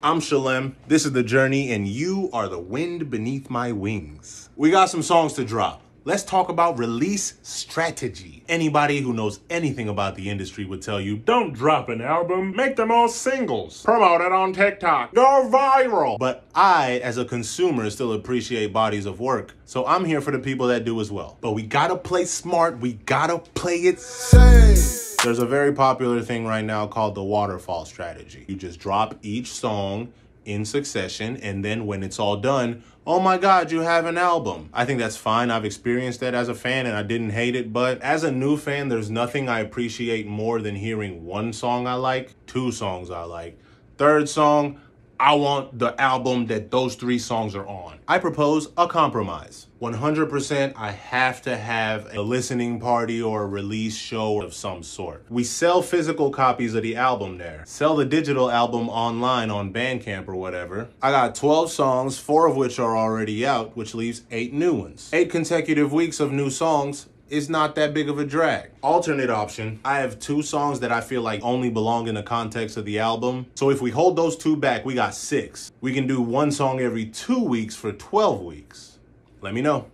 I'm Shelem, this is The Journey, and you are the wind beneath my wings. We got some songs to drop. Let's talk about release strategy. Anybody who knows anything about the industry would tell you, don't drop an album, make them all singles. Promote it on TikTok, go viral. But I, as a consumer, still appreciate bodies of work. So I'm here for the people that do as well. But we gotta play smart, we gotta play it safe. There's a very popular thing right now called the waterfall strategy. You just drop each song in succession, and then when it's all done, oh my God, you have an album. I think that's fine. I've experienced that as a fan and I didn't hate it. But as a new fan, there's nothing I appreciate more than hearing one song I like, two songs I like. Third song, I want the album that those three songs are on. I propose a compromise. 100% I have to have a listening party or a release show of some sort. We sell physical copies of the album there. Sell the digital album online on Bandcamp or whatever. I got 12 songs, four of which are already out, which leaves eight new ones. Eight consecutive weeks of new songs is not that big of a drag. Alternate option, I have two songs that I feel like only belong in the context of the album. So if we hold those two back, we got six. We can do one song every two weeks for 12 weeks. Let me know.